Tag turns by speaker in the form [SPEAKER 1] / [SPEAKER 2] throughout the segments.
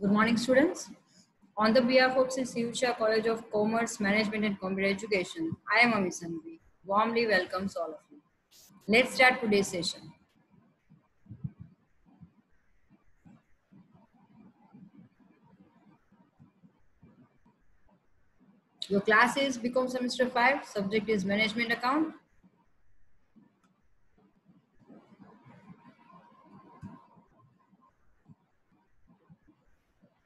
[SPEAKER 1] Good morning, students. On the behalf of Sivsha College of Commerce, Management and Computer Education, I am Ami. Warmly welcomes all of you. Let's start today's session. Your class is Become Semester 5, subject is Management Account.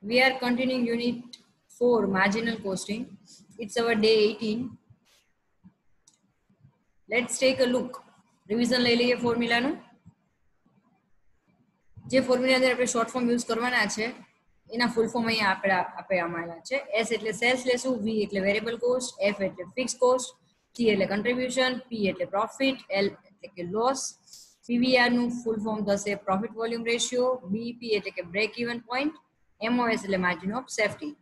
[SPEAKER 1] We are continuing Unit 4, Marginal Costing. It's our day 18. Let's take a look. Revision લઈ લઈએ ફોર્મ્યુલાનું જે formula અંદર આપણે short form use કરવાના છે એના full form અહીંયા આપણે આપેલા છે એસ એટલે સેલ્સ લેશું વી એટલે વેરિયેબલ કોસ્ટ એફ એટલે ફિક્સ કોસ્ટ ટી એટલે કન્ટ્રીબ્યુશન પી એટલે પ્રોફિટ એલ એટલે કે લોસ પીવીઆરનું ફૂલ ફોર્મ થશે પ્રોફિટ વોલ્યુમ રેશિયો બીપી એટલે કે બ્રેક ઇવન પોઈન્ટ એમઓએસ એટલે માર્જિન ઓફ સેફટી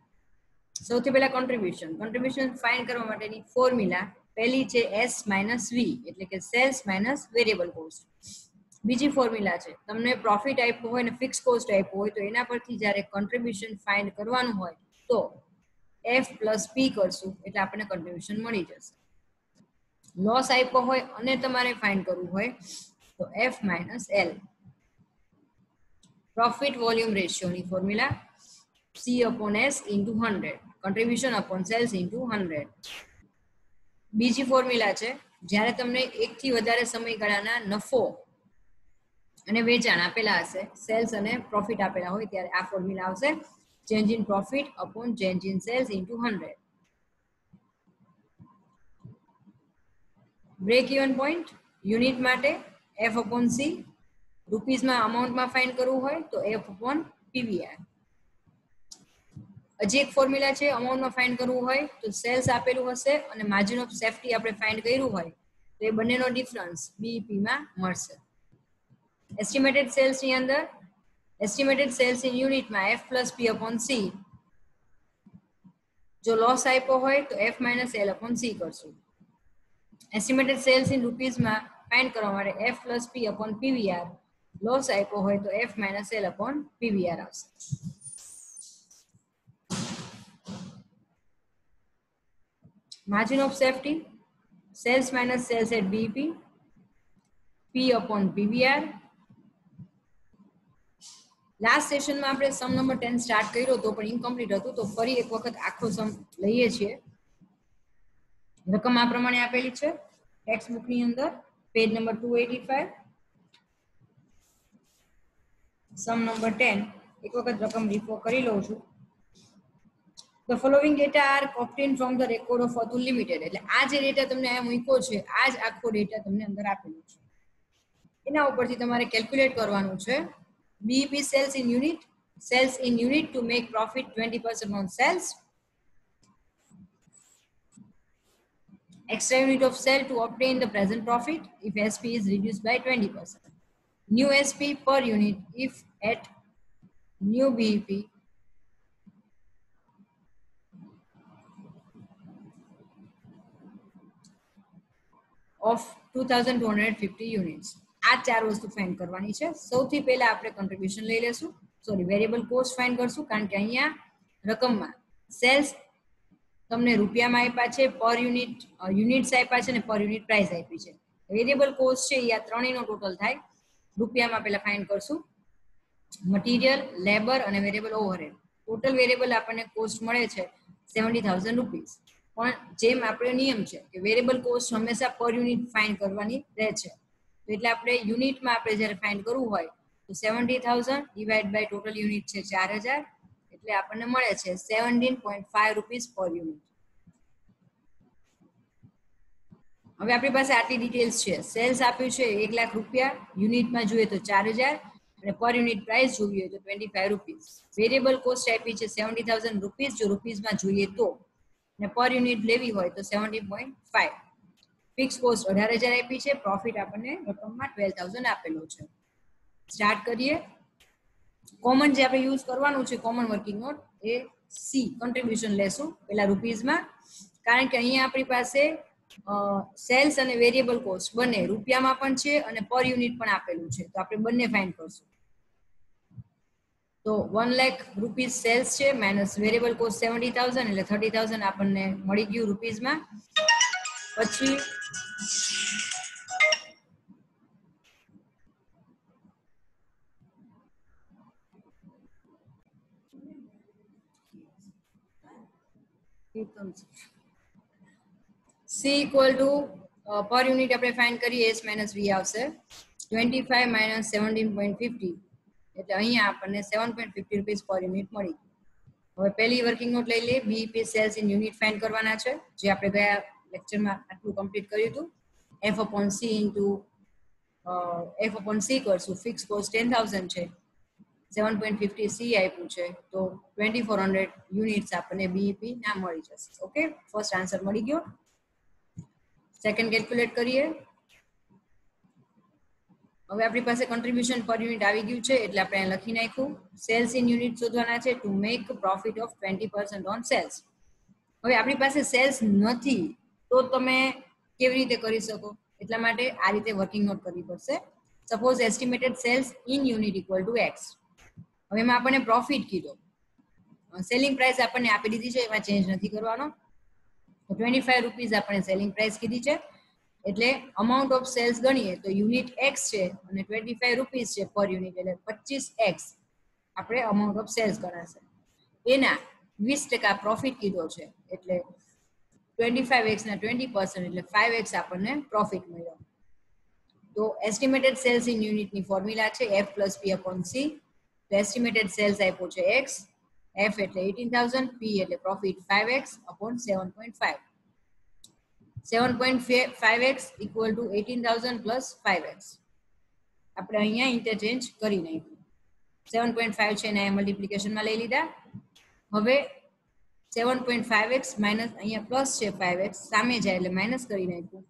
[SPEAKER 1] સૌથી પહેલા કોન્ટ્રીબ્યુશન કોન્ટ્રીબ્યુશન ફાઇન્ડ કરવા માટેની ફોર્મ્યુલા પહેલી છે એસ માઇનસ વી એટલે કે સેલ્સ માઇનસ વેરિયેબલ કોસ્ટ બીજી ફોર્મ્યુલા છે, તમને પ્રોફિટ આપ્યો હોય અને ફિક્સ કોસ્ટ આપ્યો હોય તો એના પરથી જ્યારે કોન્ટ્રીબ્યુશન ફાઇન્ડ કરવાનું હોય તો એફ પ્લસ પી કરશું, એટલે આપણને કોન્ટ્રીબ્યુશન મળી જશે. લોસ આપ્યો હોય અને તમારે ફાઇન્ડ કરવું હોય તો F minus L profit volume રેશિયોની formula C upon S into hundred contribution upon sales into hundred બીજી ફોર્મ્યુલા છે, જ્યારે તમને એકથી વધારે સમયગાળાના નફો અને વેચાણ આપેલા હશે સેલ્સ અને પ્રોફિટ આપેલા હોય, ત્યારે આ ફોર્મ્યુલા આવશે change in profit upon change in sales into hundred break even point unit માટે એફ અપોન સી રૂપીઝમાં અમાઉન્ટમાં ફાઇન્ડ કરવું હોય, તો એફ અપોન પીવીઆર હજી એક ફોર્મ્યુલા છે અમાઉન્ટમાં ફાઇન્ડ કરવું હોય તો સેલ્સ આપેલું હશે અને માર્જિન ઓફ સેફટી આપણે ફાઇન્ડ કર્યું હોય તો એ બંનેનો ડિફરન્સ બીઈપીમાં મળશે. એસ્ટિમેટેડ સેલ્સની અંદર એસ્ટિમેટેડ સેલ્સ ઇન યુનિટમાં F plus P upon C જો લોસ આપ્યો હોય તો F minus L upon C કરશું. એસ્ટિમેટેડ સેલ્સ ઇન રૂપીઝમાં ફાઇન્ડ કરવા માટે F plus P upon PVR loss આપ્યો હોય તો F minus L upon PVR આવશે. Margin of safety, sales minus sales at BEP P upon PBR. Last સેશનમાં આપણે સમ નંબર 10 સ્ટાર્ટ કર્યો તો પણ ઇન્કમ્પ્લીટ હતું, તો ફરી એક વખત આખો સમ લઈએ છીએ. રકમ આ પ્રમાણે આપેલી છે. ટેક્સ બુકની અંદર પેજ નંબર 285 સમ નંબર 10 એક વખત રકમ રિપો કરી લઉં છું. The following data are obtained from the record of Atul Limited. એટલે આ જે ડેટા તમને અહીંયા મૂક્યો છે આ જ આખો ડેટા તમને અંદર આપેલો છે એના ઉપરથી તમારે કેલ્ક્યુલેટ કરવાનું છે BEP sales in unit sales in unit to make profit 20% on sales extra unit of sale to obtain the present profit if SP is reduced by 20%. New SP per unit if at new BEP of 2250 units આ ચાર વસ્તુ fine કરવાની છે. સૌથી પહેલા આપણે contribution લઈ લેશું. સોરી વેરિયેબલ કોસ્ટ ફાઇન કરશું કારણ કે અહીંયા રકમમાં સેલ્સ તમને રૂપિયામાં આપ્યા છે પર યુનિટ યુનિટ્સ આપ્યા છે અને પર યુનિટ પ્રાઇસ આપી છે. વેરિયેબલ કોસ્ટ છે, એ આ ત્રણેયનો ટોટલ થાય. રૂપિયામાં પહેલા ફાઇન કરશું. મટીરિયલ લેબર અને વેરિયેબલ ઓવરહેડ ટોટલ વેરિયેબલ આપણને કોસ્ટ મળે છે સેવન્ટી થાઉઝન્ડ રૂપીઝ પણ જેમ આપણો નિયમ છે કે વેરિયેબલ કોસ્ટ હંમેશા પર યુનિટ ફાઇન્ડ કરવાની રહે છે. એટલે આપણે યુનિટમાં આપણે જ્યારે ફાઇન્ડ કરવું હોય, તો seventy thousand divide by total unit છે ચાર હજાર, એટલે આપણને મળે છે seventeen point five rupees per unit હવે આપણી પાસે આટલી ડિટેલ્સ છે. સેલ્સ આપ્યું છે એક લાખ રૂપિયા યુનિટમાં જોઈએ તો ચાર હજાર, અને પર યુનિટ પ્રાઇસ હોય તો twenty five rupees variable cost આપી છે સેવન્ટી થાઉઝન્ડ રૂપીઝ જો રૂપીઝમાં જોઈએ તો. ને પર યુનિટ લેવી હોય તો seventy point five fix cost અઢાર હજાર આપી છે પ્રોફિટ આપણને રકમમાં ટ્વેલ્વ થાઉઝન્ડ આપેલો છે. સ્ટાર્ટ કરીએ. કોમન જે આપણે યુઝ કરવાનું છે કોમન વર્કિંગ નોટ એ સી કોન્ટ્રીબ્યુશન લેશું પેલા રૂપીઝમાં. કારણ કે અહીંયા આપણી પાસે સેલ્સ અને વેરિયેબલ કોસ્ટ બંને રૂપિયામાં પણ છે અને પર યુનિટ પણ આપેલું છે. તો આપણે બંને ફાઇન કરશું. તો વન લેખ રૂપીઝ સેલ્સ છે minus variable cost seventy thousand એટલે થર્ટી થાઉઝન્ડ આપણને મળી ગયું રૂપીઝમાં પછી C equal to per unit આપણે ફાઇન્ડ કરીએ એસ માઇનસ વી આવશે. Twenty five minus seventeen point fifty એટલે અહીંયા આપણને seven point fifty rupees per unit મળી. હવે પહેલી વર્કિંગ નોટ લઈ લઈએ. BP sales in unit find કરવાના છે. જે આપણે ગયા લેક્ચરમાં આટલું કમ્પ્લીટ કર્યું હતું. F upon C into F upon C કરશું. ફિક્સ કોસ્ટ ટેન થાઉઝન્ડ છે. સેવન પોઈન્ટ ફિફ્ટી સી આપ્યું છે. તો ટ્વેન્ટી ફોર હંડ્રેડ યુનિટ્સ આપણને બીઈપી ના મળી જશે. ઓકે ફર્સ્ટ આન્સર મળી ગયો. સેકન્ડ કેલ્ક્યુલેટ કરીએ. હવે આપણી પાસે કન્ટ્રીબ્યુશન પર યુનિટ આવી ગયું છે, એટલે આપણે લખી નાખ્યું. સેલ્સ ઇન યુનિટ શોધવાના છે to make profit of twenty percent on sales હવે આપણી પાસે સેલ્સ નથી, તો તમે કેવી રીતે કરી શકો? એટલા માટે આ રીતે વર્કિંગ નોટ કરવી પડશે. Suppose estimated sales in unit equal to X હવે એમાં આપણને પ્રોફિટ કીધો. સેલિંગ પ્રાઇસ આપણને આપી દીધી છે, એમાં ચેન્જ નથી કરવાનો. ટ્વેન્ટી ફાઈવ રૂપીઝ આપણે સેલિંગ પ્રાઇસ કીધી છે. એટલે અમાઉન્ટ ઓફ સેલ્સ ગણીએ તો યુનિટ એક્સ છે અને ટ્વેન્ટી ફાઈવ રૂપીઝ છે પર યુનિટ એટલે પચીસ એક્સ આપણે અમાઉન્ટ ઓફ સેલ્સ ગણાશે. એના વીસ ટકા પ્રોફિટ કીધો છે, એટલે ટ્વેન્ટી ફાઈવ એક્સના ટ્વેન્ટી પર્સન્ટ એટલે ફાઈવ એક્સ આપણને પ્રોફિટ મળ્યો. તો એસ્ટિમેટેડ સેલ્સ ઇન યુનિટની ફોર્મ્યુલા છે F plus P upon C તો એસ્ટિમેટેડ સેલ્સ આપ્યો છે એક્સ એફ એટલે એટીન થાઉઝન્ડ પી એટલે profit five X upon seven point five seven point five X equal to eighteen thousand plus five X આપણે અહીંયા interchange કરી નાખ્યું. સેવન point five છે એને મલ્ટિપ્લિકેશનમાં લઈ લીધા. હવે seven point five X minus અહીંયા પ્લસ છે ફાઈવ એક્સ સામે જાય એટલે માઇનસ કરી નાખ્યું.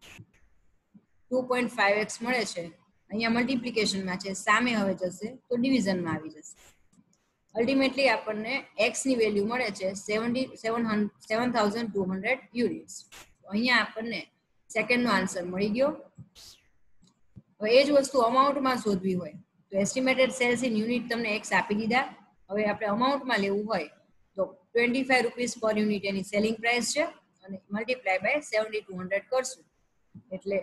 [SPEAKER 1] ટુ પોઈન્ટ ફાઈવ એક્સ મળે છે. અહીંયા મલ્ટિપ્લિકેશનમાં છે, સામે હવે જશે તો ડિવિઝનમાં આવી જશે. અલ્ટિમેટલી આપણને એક્સની વેલ્યુ મળે છે seventy seven seven thousand two hundred units અહીંયા આપણને સેકન્ડનો આન્સર મળી ગયો. હવે એ જ વસ્તુ અમાઉન્ટમાં શોધવી હોય. તો એસ્ટિમેટેડ સેલ્સ ઇન યુનિટ તમને એક્સ આપી દીધા. હવે આપણે અમાઉન્ટમાં લેવું હોય તો twenty five rupees per unit એની સેલિંગ પ્રાઇસ છે અને multiply by seventy two hundred કરશું. એટલે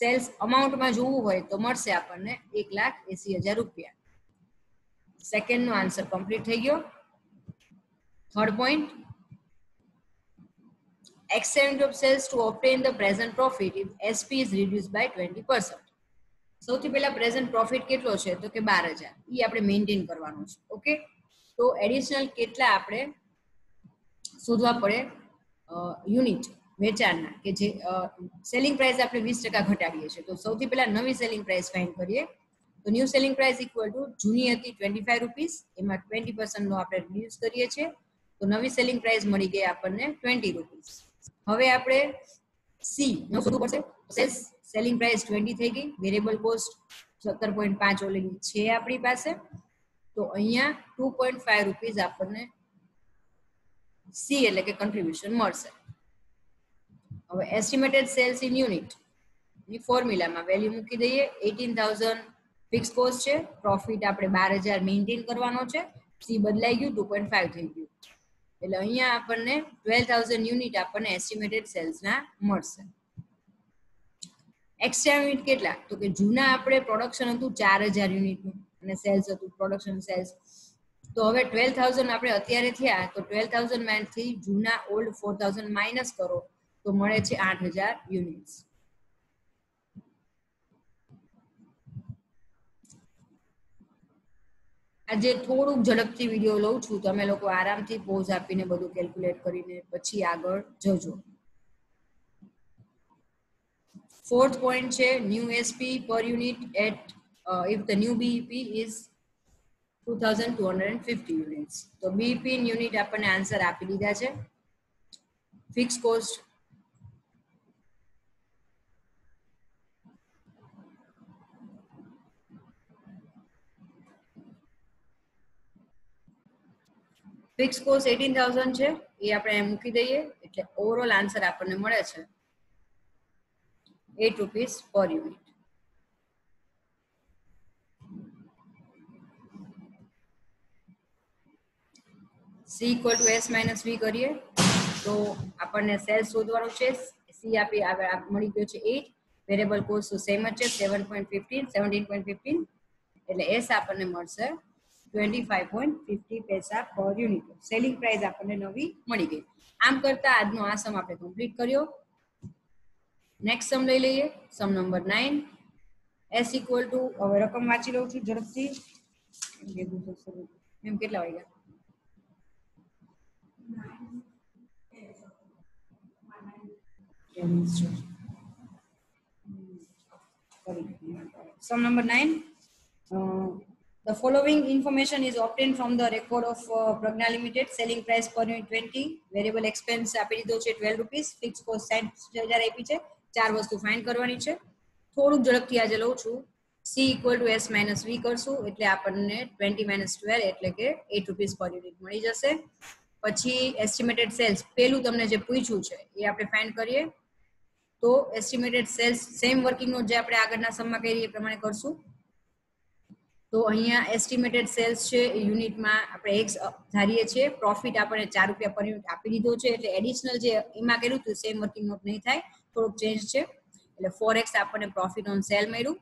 [SPEAKER 1] સેલ્સ અમાઉન્ટમાં જોવું હોય તો મળશે આપણને એક લાખ એસી હજાર રૂપિયા. સેકન્ડનો આન્સર કમ્પ્લીટ થઈ ગયો. Third point exchange of sales to obtain the present profit if SP is reduced by 20%. સૌથી પહેલા પ્રેઝન્ટ પ્રોફિટ કેટલો છે? તો કે બાર હજાર. એ આપણે મેન્ટેન કરવાનું છે ઓકે તો એડિશનલ કેટલા આપણે શોધવા પડે? યુનિટ વેચાણના, કે જે સેલિંગ પ્રાઇસ આપણે વીસ ટકા ઘટાડીએ છીએ. તો સૌથી પહેલા નવી સેલિંગ પ્રાઇસ ફાઇન્ડ કરીએ. તો new selling price equal to જૂની હતી ટ્વેન્ટી ફાઈવ રૂપીસ એમાં ટ્વેન્ટી પર્સન્ટનો આપણે રિડ્યુસ કરીએ છીએ. તો નવી સેલિંગ પ્રાઇસ મળી ગઈ આપણને ટ્વેન્ટી રૂપીસ હવે આપણે સી નો શોધવું પડશે. સેલ્સ સેલિંગ પ્રાઇસ ટ્વેન્ટી થઈ ગઈ. વેરિયેબલ કોસ્ટ સત્તર પોઈન્ટ પાંચ ઓલરેડી છે આપણી પાસે. તો અહીંયા ટુ પોઈન્ટ ફાઈવ રૂપીઝ આપણને સી એટલે કે કન્ટ્રીબ્યુશન મળશે. હવે એસ્ટિમેટેડ સેલ્સ ઇન યુનિટની ફોર્મ્યુલામાં વેલ્યુ મૂકી દઈએ. એટીન થાઉઝન્ડ ફિક્સ કોસ્ટ છે. પ્રોફિટ આપણે બાર હજાર મેન્ટેન કરવાનો છે. સી બદલાઈ ગયું ટુ પોઈન્ટ ફાઈવ થઈ ગયું. એટલે અહીંયા આપણને ટ્વેલ્વ થાઉઝન્ડ યુનિટ આપણને એસ્ટિમેટેડ સેલ્સના મળશે. એક્સ્ટ્રા યુનિટ કેટલા? તો કે જૂના આપણે પ્રોડક્શન હતું ચાર હજાર યુનિટનું અને સેલ્સ હતું પ્રોડક્શન સેલ્સ તો હવે ટ્વેલ્વ થાઉઝન્ડ આપણે અત્યારે થયા, તો ટ્વેલ્વ થાઉઝન્ડમાંથી જૂના ઓલ્ડ ફોર થાઉઝન્ડ માઇનસ કરો, તો મળે છે આઠ હજાર યુનિટ્સ આજે થોડુંક ઝડપથી વીડિયો લઉં છું. તમે લોકો આરામથી પોઝ આપીને બધું કેલ્ક્યુલેટ કરીને પછી આગળ જજો. ફોર્થ પોઈન્ટ છે new SP per unit at if the new BEP is two thousand two hundred fifty units તો બીઈપી યુનિટ આપણને આન્સર આપી દીધા છે. Fix cost fix cost eighteen thousand છે, એ આપણે મૂકી દઈએ. એટલે ઓવરઓલ આન્સર આપણને મળે છે. Eight rupees per unit C equal to S minus V કરીએ. તો આપણને સેલ્સ શોધવાનું છે. સી આપી મળી ગયો છે એટ વેરેબલ કોસ્ટ સેમ જ છે seven point fifteen seventeen point fifteen એટલે એસ આપણને મળશે ટ્વેન્ટી ફાઈવ પોઈન્ટ ફિફ્ટી પૈસા પર યુનિટ સેલિંગ પ્રાઇસ આપણને નવી મળી ગઈ. આમ કરતા આજનો આ સમ આપણે કમ્પ્લીટ કર્યો. નેક્સ્ટ સમ લઈ લઈએ. Sum number nine S equal to હવે રકમ વાંચી લઉં છું ઝડપથી. એમ કેટલા વાગ્યા? Sum number nine. The following information is obtained from the record of uh, Pragna Limited. Selling price per unit 20. Variable expense આપી દીધો છે 12 રૂપીસ ફિક્સ કોસ્ટ 60000 આપી છે ચાર વસ્તુ ફાઇન્ડ કરવાની છે થોડુંક ઝડપથી આજે લઉં છું C equal to S minus V કરશું એટલે આપણને ટ્વેન્ટી માઇનસ ટ્વેલ્વ એટલે કે એટ રૂપીસ પર યુનિટ મળી જશે પછી એસ્ટિમેટેડ સેલ્સ પેલું તમને જે પૂછ્યું છે એ આપણે ફાઇન્ડ કરીએ તો એસ્ટિમેટેડ સેલ્સ સેમ વર્કિંગનો જે આપણે આગળના સમમાં કરીએ એ પ્રમાણે કરશું તો અહીંયા એસ્ટિમેટેડ સેલ્સ છે યુનિટમાં આપણે એક્સ ધારીએ છીએ. પ્રોફિટ આપણે ચાર રૂપિયા પર યુનિટ આપી દીધો છે. એટલે એડિશનલ જે એમાં કર્યું હતું સેમ વર્કિંગ નોટ નહીં થાય. થોડુંક ચેન્જ છે. એટલે ફોર એક્સ આપણને પ્રોફિટ ઓન સેલ મળ્યું.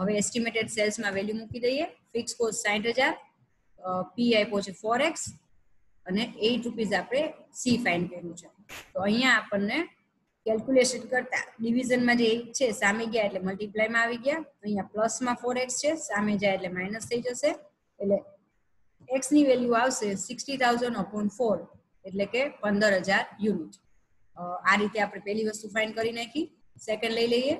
[SPEAKER 1] હવે એસ્ટિમેટેડ સેલ્સમાં વેલ્યુ મૂકી દઈએ. ફિક્સ કોસ્ટ સાઠ હજાર. પી આપ્યો છે ફોર એક્સ અને એઇટ રૂપીઝ આપણે સી ફાઇન કર્યું છે. તો અહીંયા આપણને કેલ્ક્યુલેશન કરતા ડિવિઝનમાં જે એક છે, સામે ગયા એટલે મલ્ટીપ્લાયમાં આવી ગયા. અહીંયા પ્લસમાં ફોર એક્સ છે, સામે જાય એટલે માઇનસ થઈ જશે. એટલે એક્સની વેલ્યુ આવશે સિક્સટી થાઉઝન્ડ અપોન ફોર એટલે કે પંદર હજાર યુનિટ આ રીતે આપણે પહેલી વસ્તુ ફાઇન કરી નાખી. સેકન્ડ લઈ લઈએ.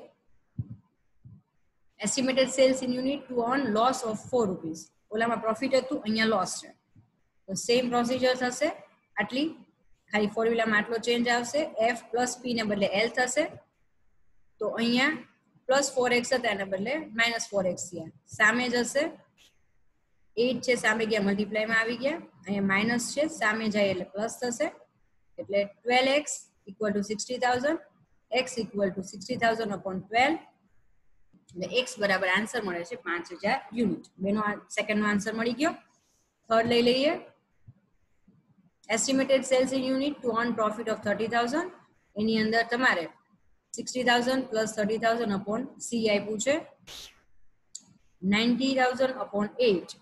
[SPEAKER 1] Estimated sales in unit to on loss of four rupees ઓલામાં પ્રોફિટ હતું, અહીંયા લોસ છે. તો સેમ પ્રોસિજર થશે. આટલી ખાલી ફોર્મ્યુલામાં આટલો ચેન્જ આવશે. એફ પ્લસ પી ને બદલે એલ થશે. તો અહીંયા પ્લસ ફોર એક્સ હતા એના બદલે માઇનસ ફોર એક્સ થયા. સામે જશે એટ છે, સામે ગયા મલ્ટીપ્લાયમાં આવી ગયા. અહીંયા માઇનસ છે, સામે જાય એટલે પ્લસ થશે. એટલે twelve X equal to sixty thousand X equal to sixty thousand upon twelve એટલે એક્સ બરાબર આન્સર મળે છે પાંચ હજાર યુનિટ. બેનો સેકન્ડનો આન્સર મળી ગયો. થર્ડ લઈ લઈએ. Estimated sales in unit to earn profit of thirty thousand એની અંદર તમારે sixty thousand plus thirty thousand upon C આપ્યું છે. Ninety thousand upon eight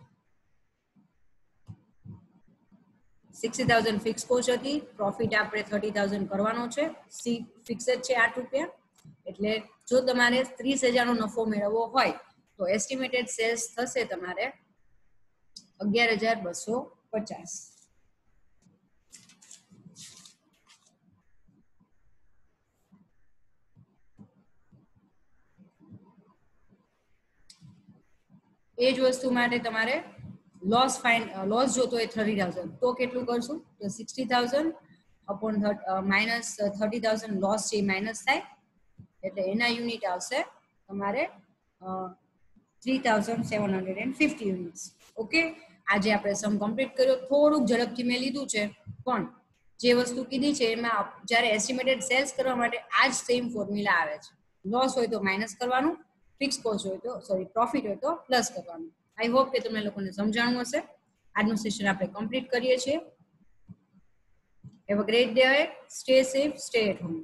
[SPEAKER 1] sixty thousand fix cost હતી. પ્રોફિટ આપણે થર્ટી થાઉઝન્ડ કરવાનો છે. સી ફિક્સ જ છે આઠ રૂપિયા. એટલે જો તમારે ત્રીસ હજારનો નફો મેળવવો હોય, તો એસ્ટિમેટેડ સેલ્સ થશે તમારે અગિયાર હજાર બસો પચાસ. એ જ વસ્તુ માટે તમારે લોસ ફાઇન લોસ જોતો હોય થર્ટી થાઉઝન્ડ તો કેટલું કરશું? તો sixty thousand upon minus thirty thousand loss છે માઇનસ થાય, એટલે એના યુનિટ આવશે તમારે three thousand seven hundred and fifty units okay આજે આપણે સમ કમ્પ્લીટ કર્યો. થોડુંક ઝડપથી મેં લીધું છે, પણ જે વસ્તુ કીધી છે, એમાં જ્યારે એસ્ટિમેટેડ સેલ્સ કરવા માટે આ જ સેમ ફોર્મ્યુલા આવે છે. લોસ હોય તો માઇનસ કરવાનું ફિક્સ કોસ્ટ હોય તો સોરી પ્રોફિટ હોય તો પ્લસ કરવાનું. આઈ હોપ કે તમને લોકોને સમજાણું હશે. આજનું સેશન આપણે કમ્પ્લીટ કરીએ છીએ. Have a great day stay safe stay at home